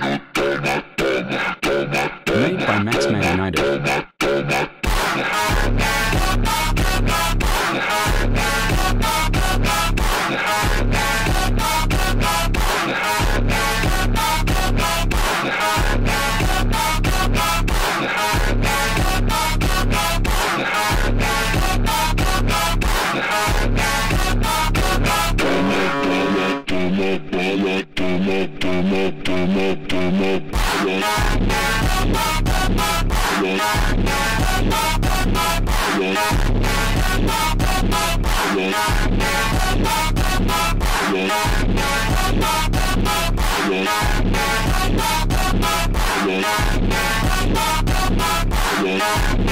Made by Maxman United. Yeah.